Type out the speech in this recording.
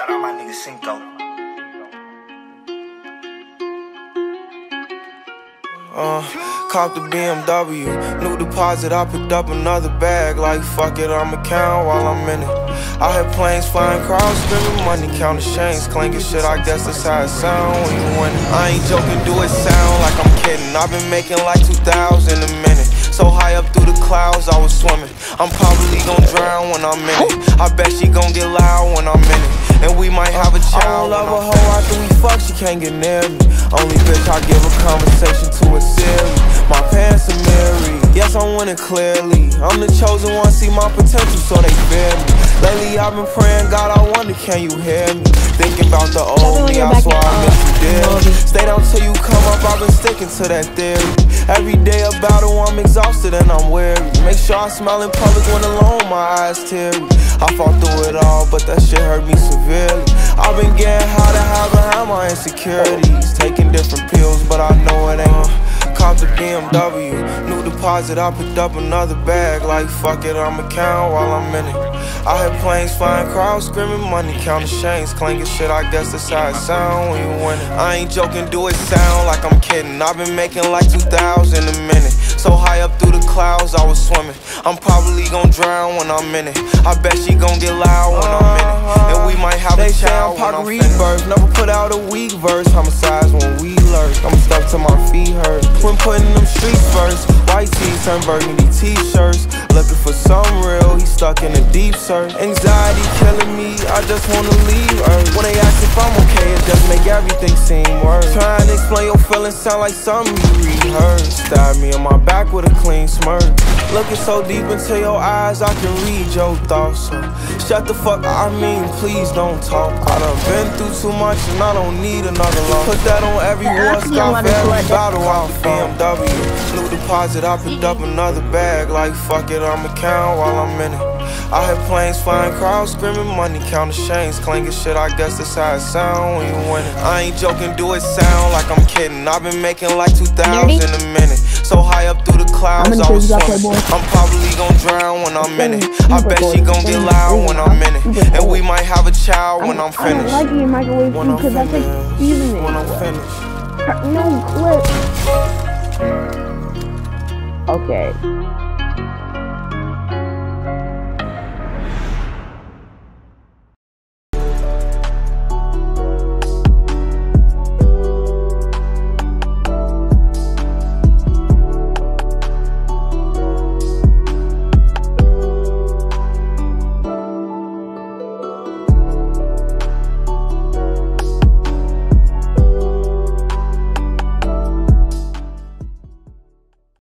Cinco. Uh, caught the BMW, new deposit, I picked up another bag. Like, fuck it, I'ma count while I'm in it. I had planes flying, crowds screaming, money counting chains, clanking shit. I guess that's how it sound when you win. I ain't joking, do it sound like I'm kidding. I've been making like 2,000 a minute. So high up through the clouds, I was swimming. I'm probably gonna drown when I'm in it. I bet she gonna get loud when I'm in it. And we might have a child. I don't love a hoe after we fuck, she can't get near me. Only bitch I give a conversation to is Siri. My parents are married, yes I'm winning clearly. I'm the chosen one, see my potential, so they fear me. Lately I've been praying, God, I wonder, can you hear me? Thinking about the old me, I swear I miss you dearly. Stay down till you come up, I've been sticking to that theory. Every day a battle, I'm exhausted and I'm weary. Make sure I smile in public when alone, my eyes teary. I fought through it all, but that shit hurt me severely. I've been getting high to hide behind my insecurities. Taking different pills, but I know it ain't. Caught the BMW, new deposit, I picked up another bag. Like, fuck it, I'ma count while I'm in it. I had planes flying, crowds screaming, money counting chains, clanking shit. I guess that's how it sound when you win it. I ain't joking, do it sound like I'm kidding. I've been making like 2,000 a minute. So high swimming. I'm probably gon' drown when I'm in it. I bet she gon' get loud when I'm in it. And we might have They a child I'm when I'm Reverse, never put out a weak verse. Homicides when we lurk. I'm stuck to my feet hurt. When putting them streets first, white tees turn burgundy t-shirts. Looking for some real, he stuck in a deep search. Anxiety killing me, I just wanna leave Earth. When they ask if I'm okay, it just make everything seem worse. Trying to explain your feelings sound like something you rehearsed. Stab me in my back with a clean smirk. Looking so deep into your eyes, I can read your thoughts. So shut the fuck, I mean, please don't talk. I done been through too much and I don't need another loss. Put that on every war scar, every battle out BMW. New deposit, I picked up another bag. Like fuck it, I'ma count while I'm in it. I had planes flying, crowds screaming, money counting chains, clanking shit. I guess that's how it sound when you win it. I ain't joking, do it sound like I'm kidding. I've been making like 2,000 a minute. So high up through the clouds, I was kills you got, swimming. I'm probably gonna drown when I'm in it. I bet she gon' get loud when I'm in it. And we might have a child when I'm I don't like finished. eating microwave food because that's like finished. seasoning. When I'm finished. No clip. Okay.